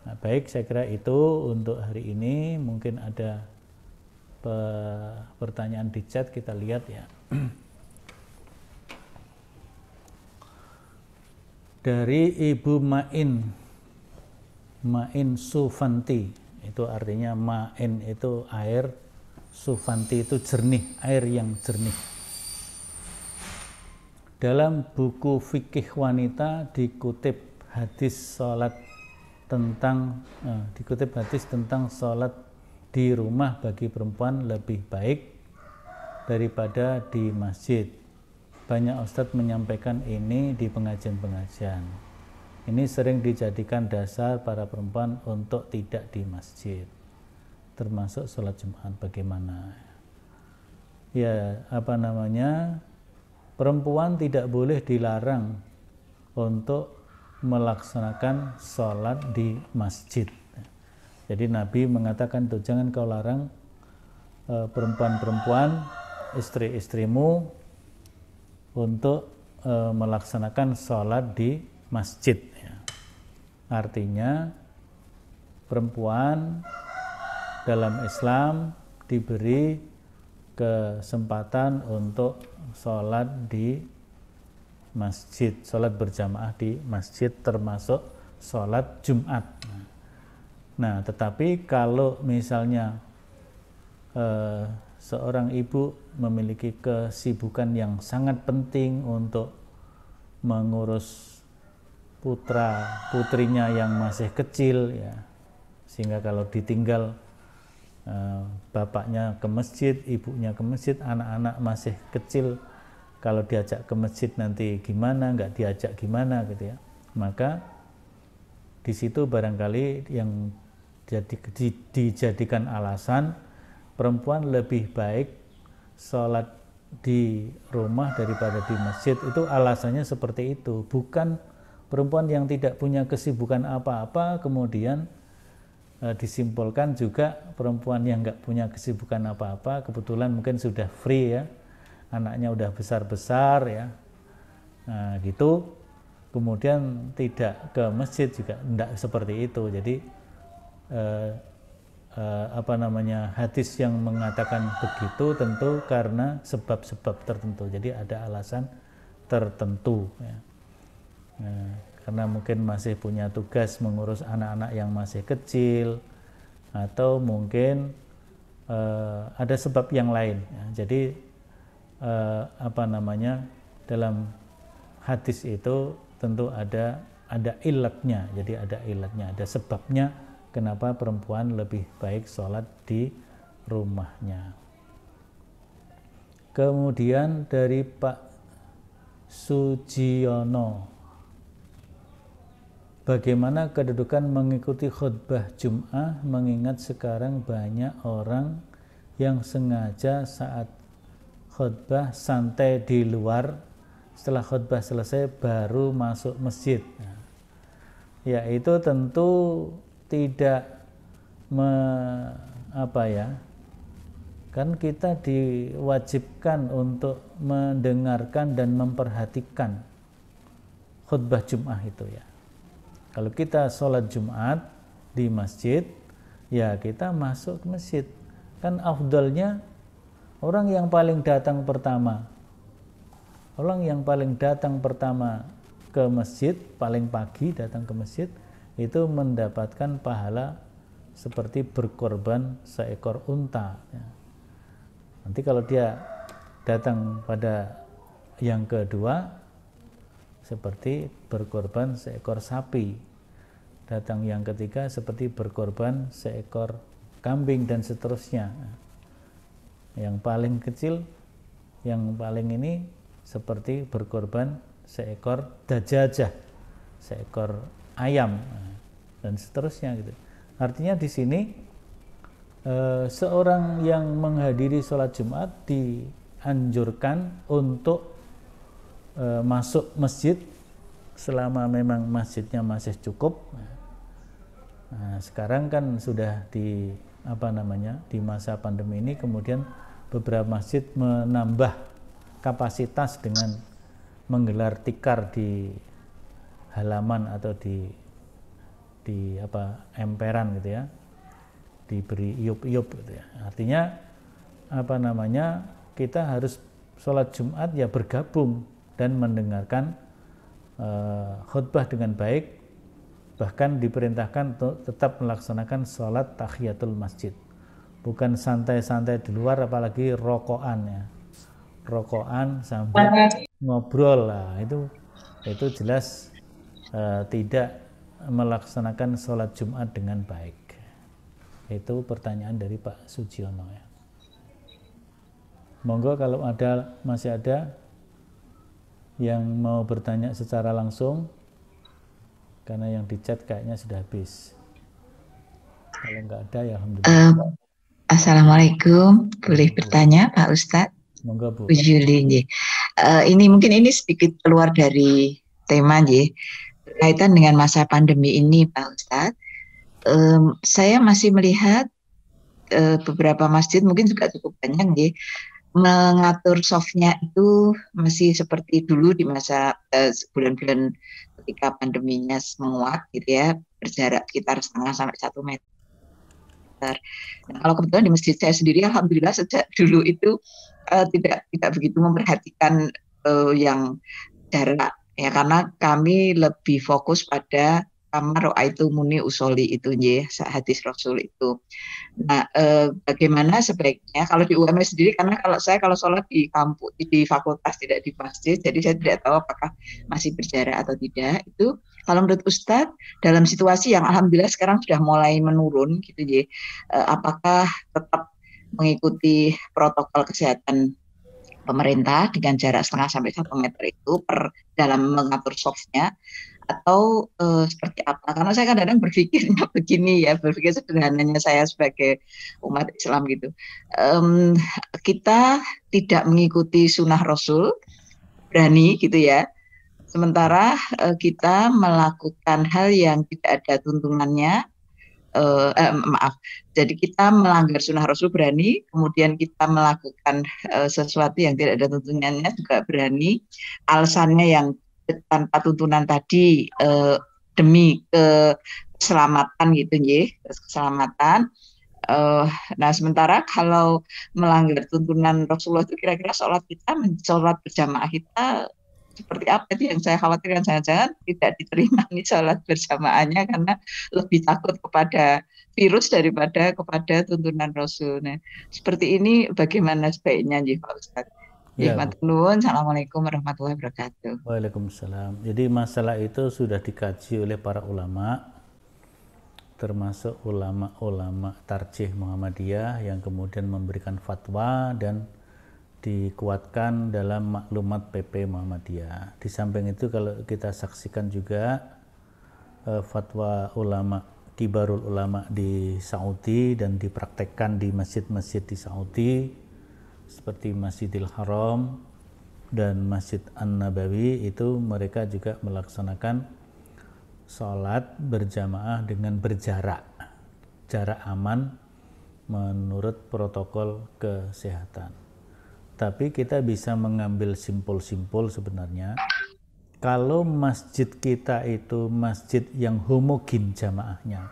A: Nah, baik, saya kira itu untuk hari ini. Mungkin ada pertanyaan di chat kita lihat ya. Dari Ibu Main Main Sufanti itu artinya Main itu air Sufanti itu jernih, air yang jernih. Dalam buku fikih wanita dikutip hadis sholat tentang eh, dikutip hadis tentang sholat di rumah bagi perempuan lebih baik daripada di masjid. Banyak ustadz menyampaikan ini di pengajian-pengajian. Ini sering dijadikan dasar para perempuan untuk tidak di masjid termasuk sholat Jumat bagaimana ya apa namanya perempuan tidak boleh dilarang untuk melaksanakan sholat di masjid jadi Nabi mengatakan tuh jangan kau larang uh, perempuan-perempuan istri-istrimu untuk uh, melaksanakan sholat di masjid ya. artinya perempuan dalam Islam diberi kesempatan untuk sholat di masjid, sholat berjamaah di masjid termasuk sholat Jumat. Nah, tetapi kalau misalnya eh, seorang ibu memiliki kesibukan yang sangat penting untuk mengurus putra putrinya yang masih kecil ya sehingga kalau ditinggal Eh, bapaknya ke masjid, ibunya ke masjid, anak-anak masih kecil, kalau diajak ke masjid nanti gimana, nggak diajak gimana gitu ya. Maka di situ barangkali yang jadi di, dijadikan alasan perempuan lebih baik sholat di rumah daripada di masjid. Itu alasannya seperti itu. Bukan perempuan yang tidak punya kesibukan apa-apa kemudian e, disimpulkan juga perempuan yang nggak punya kesibukan apa-apa kebetulan mungkin sudah free ya anaknya udah besar-besar ya. Nah, gitu. Kemudian tidak ke masjid juga tidak seperti itu. Jadi e, e, apa namanya hadis yang mengatakan begitu tentu karena sebab-sebab tertentu jadi ada alasan tertentu ya. Nah, karena mungkin masih punya tugas mengurus anak-anak yang masih kecil atau mungkin uh, ada sebab yang lain ya. jadi uh, apa namanya dalam hadis itu tentu ada ada ilatnya jadi ada ilatnya ada sebabnya kenapa perempuan lebih baik sholat di rumahnya kemudian dari Pak Sujiono Bagaimana kedudukan mengikuti khutbah Jum'ah mengingat sekarang banyak orang yang sengaja saat khutbah santai di luar setelah khutbah selesai baru masuk masjid. Nah, ya itu tentu tidak me, apa ya kan kita diwajibkan untuk mendengarkan dan memperhatikan khutbah Jum'ah itu ya. Kalau kita sholat Jumat di masjid, ya kita masuk ke masjid. Kan afdalnya orang yang paling datang pertama. Orang yang paling datang pertama ke masjid, paling pagi datang ke masjid, itu mendapatkan pahala seperti berkorban seekor unta. Ya Nanti kalau dia datang pada yang kedua seperti berkorban seekor sapi. Datang yang ketiga seperti berkorban seekor kambing dan seterusnya. Yang paling kecil yang paling ini seperti berkorban seekor dajajah, seekor ayam dan seterusnya gitu. Artinya di sini Eh, seorang yang menghadiri sholat Jumat dianjurkan untuk e, masuk masjid selama memang masjidnya masih cukup. Nah, sekarang kan sudah di apa namanya di masa pandemi ini kemudian beberapa masjid menambah kapasitas dengan menggelar tikar di halaman atau di di apa emperan gitu ya diberi iup-iup gitu ya. Artinya apa namanya? Kita harus sholat Jumat ya bergabung dan mendengarkan uh, khutbah dengan baik bahkan diperintahkan untuk tetap melaksanakan sholat tahiyatul masjid bukan santai-santai di luar apalagi rokokan ya rokokan sambil ngobrol lah itu itu jelas uh, tidak melaksanakan sholat Jumat dengan baik itu pertanyaan dari Pak Sujiono ya. Monggo kalau ada masih ada yang mau bertanya secara langsung karena yang di chat kayaknya sudah habis. Kalau nggak ada ya alhamdulillah. Uh,
E: Assalamualaikum, boleh bertanya Pak Ustadz?
A: Monggo Bu.
E: Bu Juli, uh, ini mungkin ini sedikit keluar dari tema, ya, berkaitan dengan masa pandemi ini Pak Ustadz um, saya masih melihat uh, beberapa masjid mungkin juga cukup banyak nih mengatur softnya itu masih seperti dulu di masa uh, bulan-bulan ketika pandeminya menguat gitu ya berjarak sekitar setengah sampai satu meter. Nah, kalau kebetulan di masjid saya sendiri, alhamdulillah sejak dulu itu uh, tidak tidak begitu memperhatikan uh, yang jarak ya karena kami lebih fokus pada kamar itu muni usoli itu ya hadis Rasul itu. Nah, eh, bagaimana sebaiknya kalau di UMS sendiri karena kalau saya kalau sholat di kampus di fakultas tidak di masjid, jadi saya tidak tahu apakah masih berjarak atau tidak. Itu kalau menurut Ustadz dalam situasi yang alhamdulillah sekarang sudah mulai menurun gitu ya, eh, apakah tetap mengikuti protokol kesehatan pemerintah dengan jarak setengah sampai satu meter itu per dalam mengatur softnya atau uh, seperti apa? Karena saya kadang-kadang berpikirnya begini ya, berpikir sederhananya saya sebagai umat Islam gitu. Um, kita tidak mengikuti sunnah Rasul, berani gitu ya. Sementara uh, kita melakukan hal yang tidak ada tuntunannya, uh, eh, maaf, jadi kita melanggar sunnah Rasul berani, kemudian kita melakukan uh, sesuatu yang tidak ada tuntunannya juga berani, alasannya yang tanpa tuntunan tadi eh, demi keselamatan gitu ya keselamatan. Uh, nah sementara kalau melanggar tuntunan Rasulullah itu kira-kira sholat kita sholat berjamaah kita seperti apa itu yang saya khawatirkan jangan-jangan tidak diterima nih sholat berjamaahnya karena lebih takut kepada virus daripada kepada tuntunan Rasul. Nah, seperti ini bagaimana sebaiknya Pak Ustadz? Ya. Assalamualaikum warahmatullahi wabarakatuh.
A: Waalaikumsalam. Jadi masalah itu sudah dikaji oleh para ulama, termasuk ulama-ulama tarjih Muhammadiyah yang kemudian memberikan fatwa dan dikuatkan dalam maklumat PP Muhammadiyah. Di samping itu kalau kita saksikan juga uh, fatwa ulama kibarul ulama di Saudi dan dipraktekkan di masjid-masjid di Saudi seperti Masjidil Haram dan Masjid An-Nabawi itu mereka juga melaksanakan sholat berjamaah dengan berjarak jarak aman menurut protokol kesehatan tapi kita bisa mengambil simpul-simpul sebenarnya. Kalau masjid kita itu masjid yang homogen jamaahnya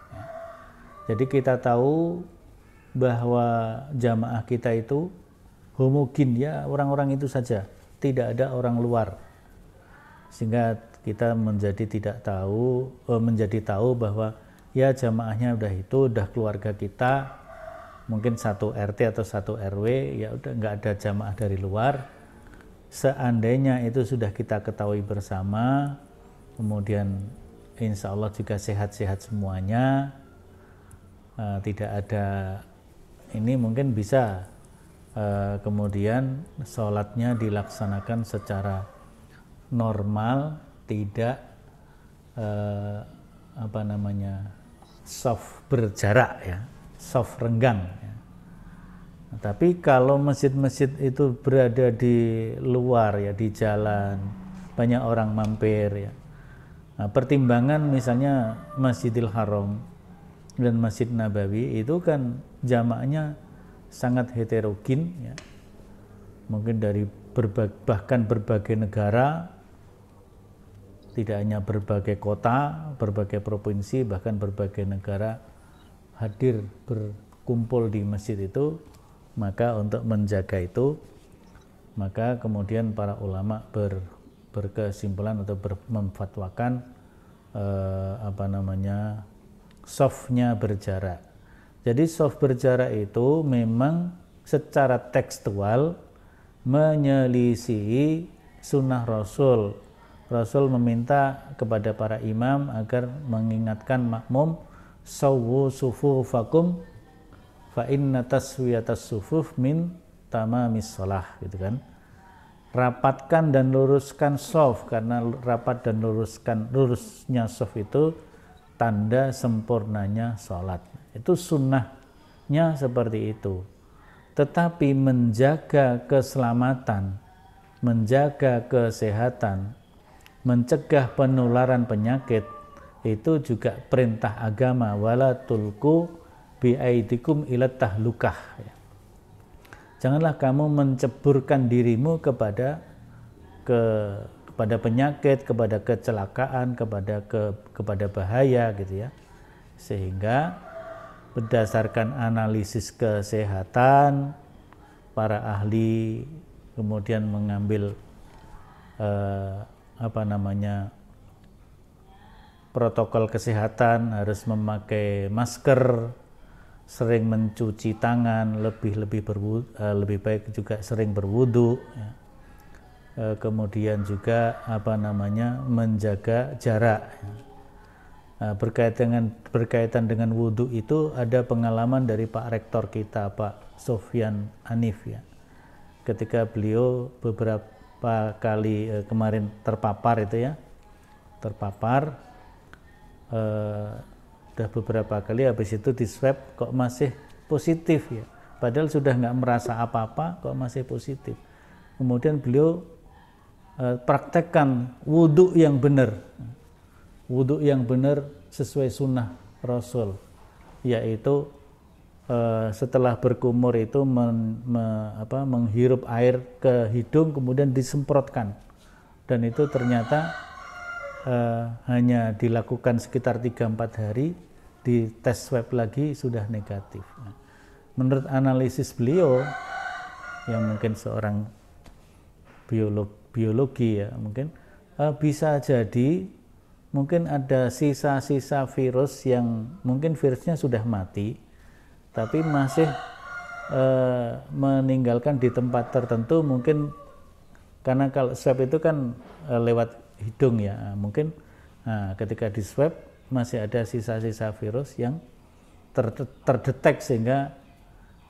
A: jadi kita tahu bahwa jamaah kita itu homogen ya orang-orang itu saja. Tidak ada orang luar. Sehingga kita menjadi tidak tahu eh, menjadi tahu bahwa ya jamaahnya udah itu udah keluarga kita mungkin satu RT atau satu RW ya udah nggak ada jamaah dari luar. Seandainya itu sudah kita ketahui bersama kemudian insya Allah juga sehat-sehat semuanya uh, tidak ada ini mungkin bisa Eh, kemudian sholatnya dilaksanakan secara normal tidak uh, apa namanya soft berjarak ya soft renggang ya. Tapi kalau masjid-masjid itu berada di luar ya di jalan banyak orang mampir ya nah, pertimbangan misalnya Masjidil Haram dan Masjid Nabawi itu kan jamaknya sangat heterogen ya. mungkin dari berbagai, bahkan berbagai negara tidak hanya berbagai kota, berbagai provinsi, bahkan berbagai negara hadir berkumpul di masjid itu, maka untuk menjaga itu, maka kemudian para ulama ber, berkesimpulan atau ber, memfatwakan eh, apa namanya softnya berjarak jadi soft berjarak itu memang secara tekstual menyelisihi sunnah Rasul. Rasul meminta kepada para imam agar mengingatkan makmum sawu sufufakum fa inna taswiyatas sufuf min tamamis shalah gitu kan. Rapatkan dan luruskan soft karena rapat dan luruskan lurusnya soft itu tanda sempurnanya sholat itu sunnahnya seperti itu tetapi menjaga keselamatan menjaga kesehatan mencegah penularan penyakit itu juga perintah agama wala tulku biaidikum ilat tahlukah janganlah kamu menceburkan dirimu kepada ke kepada penyakit, kepada kecelakaan, kepada ke, kepada bahaya gitu ya. Sehingga berdasarkan analisis kesehatan para ahli kemudian mengambil eh, apa namanya protokol kesehatan harus memakai masker sering mencuci tangan lebih lebih berwudu, eh, lebih baik juga sering berwudu ya. eh, kemudian juga apa namanya menjaga jarak ya Nah, berkaitan dengan berkaitan dengan wudhu itu ada pengalaman dari Pak Rektor kita Pak Sofyan Anif ya. Ketika beliau beberapa kali eh, kemarin terpapar itu ya, terpapar udah beberapa kali habis itu di swab kok masih positif ya. Padahal sudah nggak merasa apa-apa kok masih positif. Kemudian beliau eh, praktekkan wudhu yang benar wudhu yang benar sesuai sunnah Rasul yaitu uh, setelah berkumur itu men, me, apa, menghirup air ke hidung kemudian disemprotkan dan itu ternyata uh, hanya dilakukan sekitar 3-4 hari di tes swab lagi sudah negatif. Menurut analisis beliau yang mungkin seorang biolog biologi ya mungkin uh, bisa jadi mungkin ada sisa-sisa virus yang mungkin virusnya sudah mati tapi masih e, meninggalkan di tempat tertentu mungkin karena kalau swab itu kan lewat hidung ya. Nah, mungkin nah, ketika di swab masih ada sisa-sisa virus yang ter, terdetek sehingga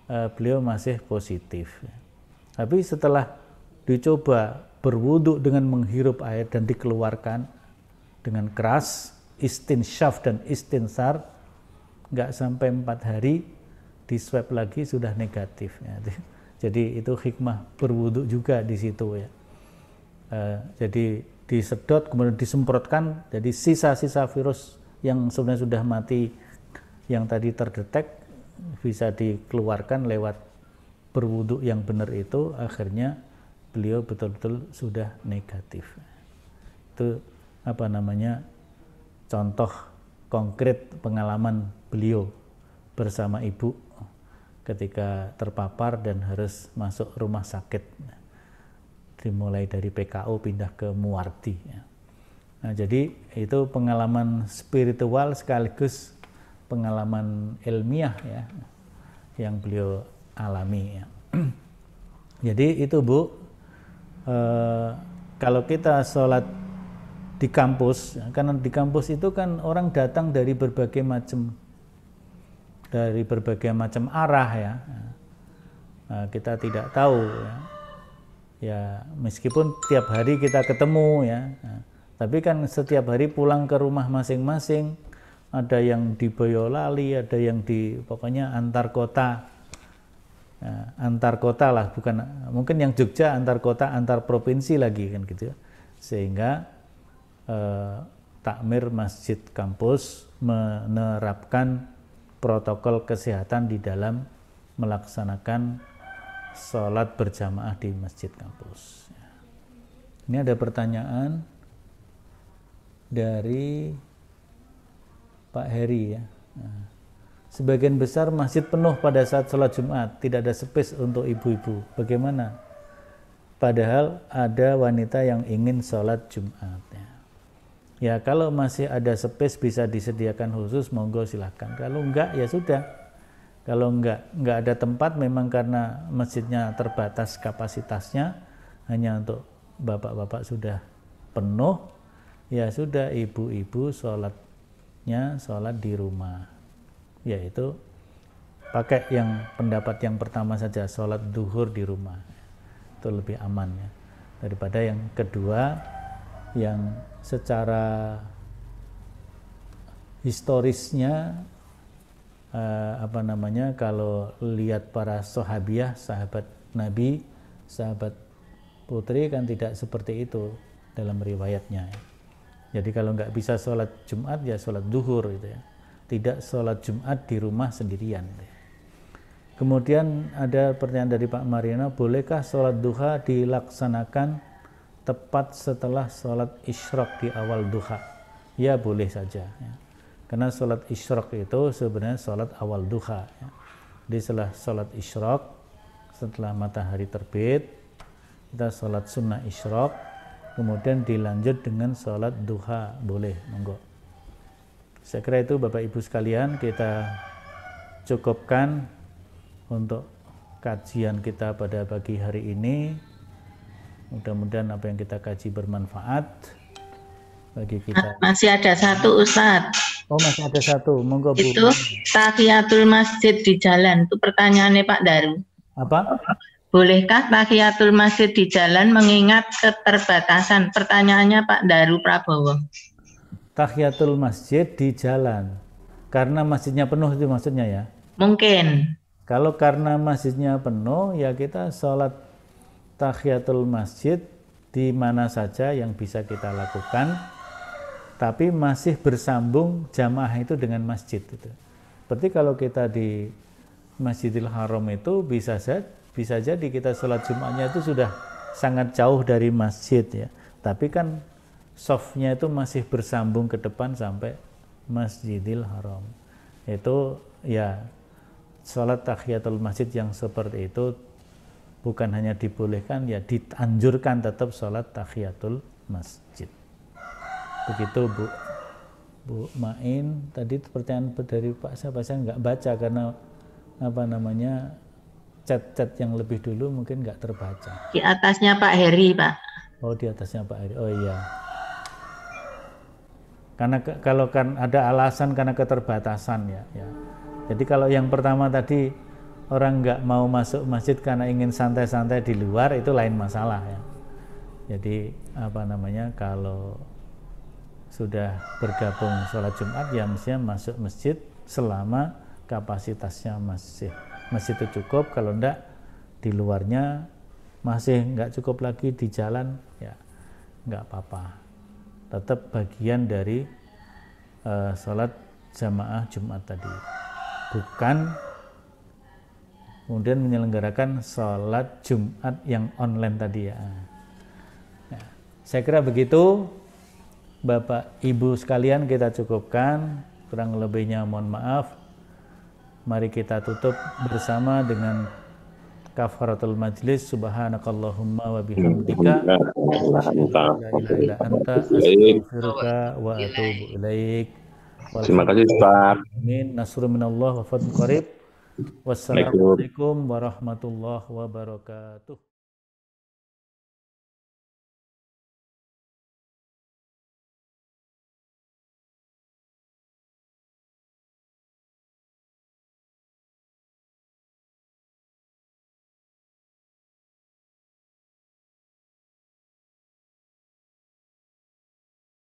A: e, beliau masih positif. Tapi setelah dicoba berwudhu dengan menghirup air dan dikeluarkan dengan keras istinsyaf dan istinsar nggak sampai empat hari di swab lagi sudah negatif ya. jadi itu hikmah berwudhu juga di situ ya. Eh, jadi disedot kemudian disemprotkan jadi sisa-sisa virus yang sebenarnya sudah mati yang tadi terdetek bisa dikeluarkan lewat berwudhu yang benar itu akhirnya beliau betul-betul sudah negatif. Itu apa namanya contoh konkret pengalaman beliau bersama ibu ketika terpapar dan harus masuk rumah sakit dimulai dari PKO pindah ke Muardi. Ya. Nah, jadi itu pengalaman spiritual sekaligus pengalaman ilmiah ya yang beliau alami ya. jadi itu Bu eh, kalau kita sholat di kampus karena di kampus itu kan orang datang dari berbagai macam dari berbagai macam arah ya nah, kita tidak tahu ya ya meskipun tiap hari kita ketemu ya. Nah, tapi kan setiap hari pulang ke rumah masing-masing. Ada yang di Boyolali ada yang di pokoknya antar kota. Ya, antar kota lah bukan mungkin yang Jogja antar kota antar provinsi lagi kan gitu sehingga eh, takmir masjid kampus menerapkan protokol kesehatan di dalam melaksanakan sholat berjamaah di masjid kampus. Ini ada pertanyaan dari Pak Heri ya. Nah, sebagian besar masjid penuh pada saat sholat Jumat, tidak ada space untuk ibu-ibu. Bagaimana? Padahal ada wanita yang ingin sholat Jumat. Ya. ya kalau masih ada space bisa disediakan khusus, monggo silahkan. Kalau enggak ya sudah kalau enggak enggak ada tempat memang karena masjidnya terbatas kapasitasnya hanya untuk bapak-bapak sudah penuh ya sudah ibu-ibu sholatnya sholat di rumah. Yaitu pakai yang pendapat yang pertama saja sholat duhur di rumah. Itu lebih aman ya. Daripada yang kedua yang secara historisnya uh, apa namanya kalau lihat para sahabiah sahabat Nabi sahabat putri kan tidak seperti itu dalam riwayatnya. Jadi kalau nggak bisa sholat Jumat ya sholat duhur gitu ya. Tidak sholat Jumat di rumah sendirian. Kemudian ada pertanyaan dari Pak Mariana bolehkah sholat duha dilaksanakan tepat setelah sholat isyrok di awal duha? Ya boleh saja ya karena sholat isyrok itu sebenarnya sholat awal duha. Ya. Jadi setelah sholat isyrok, setelah matahari terbit, kita sholat sunnah isyrok, kemudian dilanjut dengan sholat duha. Boleh, monggo. Saya kira itu Bapak Ibu sekalian kita cukupkan untuk kajian kita pada pagi hari ini. Mudah-mudahan apa yang kita kaji bermanfaat bagi kita.
F: Masih ada satu Ustadz.
A: Oh masih ada satu, monggo Bu.
F: Itu tahiyatul masjid di jalan. Itu pertanyaannya Pak Daru.
A: Apa?
F: Bolehkah tahiyatul masjid di jalan mengingat keterbatasan? Pertanyaannya Pak Daru Prabowo.
A: Tahiyatul masjid di jalan. Karena masjidnya penuh itu maksudnya ya?
F: Mungkin.
A: Kalau karena masjidnya penuh, ya kita sholat tahiyatul masjid di mana saja yang bisa kita lakukan tapi masih bersambung jamaah itu dengan masjid itu. Berarti kalau kita di Masjidil Haram itu bisa saja bisa jadi kita sholat Jumatnya itu sudah sangat jauh dari masjid ya. Tapi kan softnya itu masih bersambung ke depan sampai Masjidil Haram. Itu ya sholat tahiyatul masjid yang seperti itu bukan hanya dibolehkan ya dianjurkan tetap sholat tahiyatul masjid begitu Bu. Bu Main tadi pertanyaan dari Pak siapa? Saya nggak baca karena apa namanya chat-chat yang lebih dulu mungkin nggak terbaca.
F: Di atasnya Pak Heri Pak.
A: Oh di atasnya Pak Heri. Oh iya. Karena ke, kalau kan ada alasan karena keterbatasan ya, ya. Jadi kalau yang pertama tadi orang nggak mau masuk masjid karena ingin santai-santai di luar itu lain masalah ya. Jadi apa namanya kalau sudah bergabung sholat Jumat ya mestinya masuk masjid selama kapasitasnya masih masih itu cukup. Kalau enggak di luarnya masih enggak cukup lagi di jalan ya nggak apa-apa. Tetap bagian dari eh, sholat jamaah Jumat tadi. Bukan kemudian menyelenggarakan sholat Jumat yang online tadi ya. Nah, saya kira begitu Bapak Ibu sekalian kita cukupkan kurang lebihnya mohon maaf mari kita tutup bersama dengan kafaratul majlis subhanakallahumma wa bihamdika wa atubu ilaik
G: Terima kasih Ustaz.
A: Amin. Nasrul minallah wa fadl qarib. Wassalamualaikum warahmatullahi wabarakatuh.